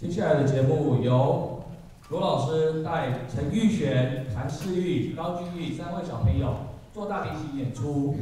接下来的节目由罗老师带陈玉璇、谭世玉、高俊玉三位小朋友做大提琴演出。